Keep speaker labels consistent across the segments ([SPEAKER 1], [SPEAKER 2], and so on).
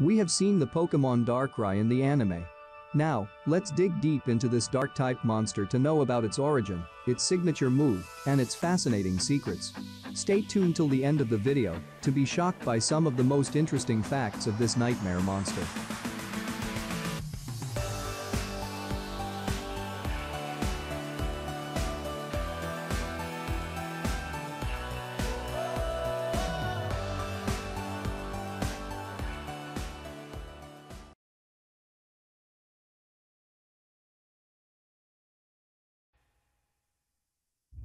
[SPEAKER 1] We have seen the Pokemon Darkrai in the anime. Now, let's dig deep into this dark-type monster to know about its origin, its signature move, and its fascinating secrets. Stay tuned till the end of the video to be shocked by some of the most interesting facts of this nightmare monster.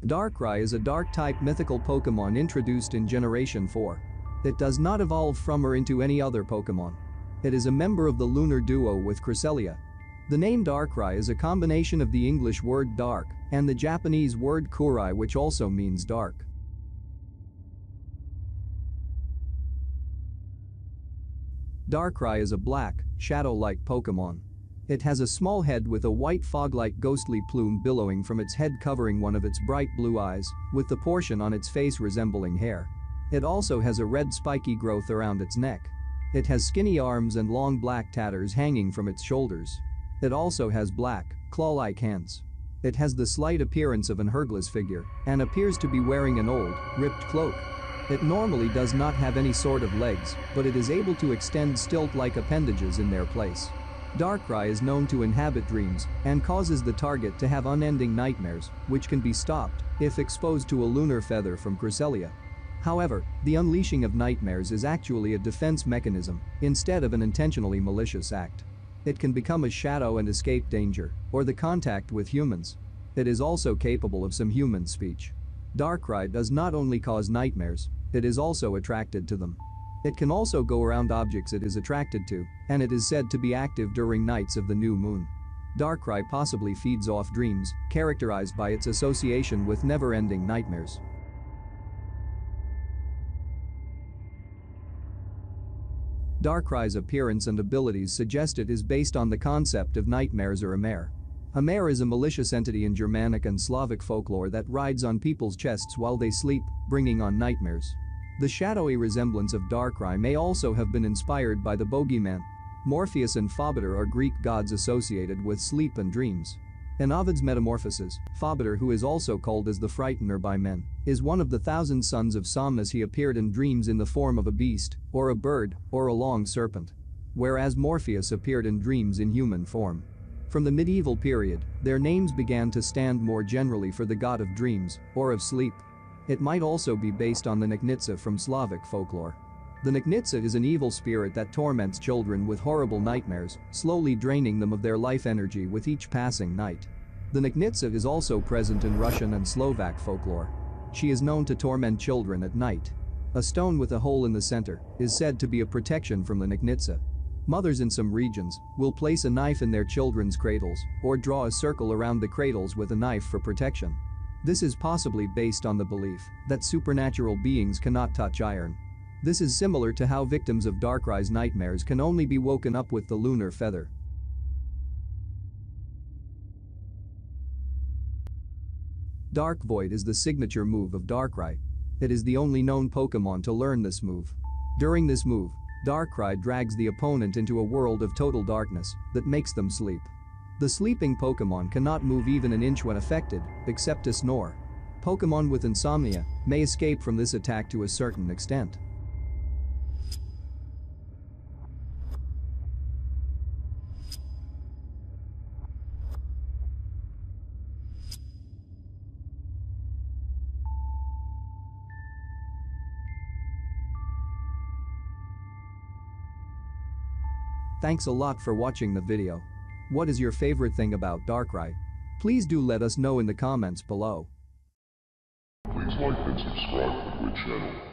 [SPEAKER 1] Darkrai is a dark-type mythical Pokemon introduced in Generation 4. It does not evolve from or into any other Pokemon. It is a member of the lunar duo with Cresselia. The name Darkrai is a combination of the English word dark and the Japanese word kurai which also means dark. Darkrai is a black, shadow-like Pokemon. It has a small head with a white fog-like ghostly plume billowing from its head covering one of its bright blue eyes, with the portion on its face resembling hair. It also has a red spiky growth around its neck. It has skinny arms and long black tatters hanging from its shoulders. It also has black, claw-like hands. It has the slight appearance of an Hercules figure and appears to be wearing an old, ripped cloak. It normally does not have any sort of legs, but it is able to extend stilt-like appendages in their place. Darkrai is known to inhabit dreams and causes the target to have unending nightmares, which can be stopped if exposed to a lunar feather from Cresselia. However, the unleashing of nightmares is actually a defense mechanism instead of an intentionally malicious act. It can become a shadow and escape danger or the contact with humans. It is also capable of some human speech. Darkrai does not only cause nightmares, it is also attracted to them. It can also go around objects it is attracted to, and it is said to be active during nights of the new moon. Darkrai possibly feeds off dreams, characterized by its association with never-ending nightmares. Darkrai's appearance and abilities suggest it is based on the concept of nightmares or a mare. A mare is a malicious entity in Germanic and Slavic folklore that rides on people's chests while they sleep, bringing on nightmares. The shadowy resemblance of Darkrai may also have been inspired by the bogeyman. Morpheus and Phobetor are Greek gods associated with sleep and dreams. In Ovid's Metamorphoses, Phobetor who is also called as the Frightener by men, is one of the thousand sons of Somnus he appeared in dreams in the form of a beast, or a bird, or a long serpent. Whereas Morpheus appeared in dreams in human form. From the medieval period, their names began to stand more generally for the god of dreams, or of sleep. It might also be based on the Nocnitsa from Slavic folklore. The Nocnitsa is an evil spirit that torments children with horrible nightmares, slowly draining them of their life energy with each passing night. The Nocnitsa is also present in Russian and Slovak folklore. She is known to torment children at night. A stone with a hole in the center is said to be a protection from the Nocnitsa. Mothers in some regions will place a knife in their children's cradles or draw a circle around the cradles with a knife for protection. This is possibly based on the belief that supernatural beings cannot touch iron. This is similar to how victims of Darkrai's nightmares can only be woken up with the lunar feather. Dark Void is the signature move of Darkrai. It is the only known Pokemon to learn this move. During this move, Darkrai drags the opponent into a world of total darkness that makes them sleep. The sleeping Pokemon cannot move even an inch when affected, except to snore. Pokemon with insomnia may escape from this attack to a certain extent. Thanks a lot for watching the video. What is your favorite thing about Darkrai? Please do let us know in the comments below.
[SPEAKER 2] Please like and subscribe to the channel.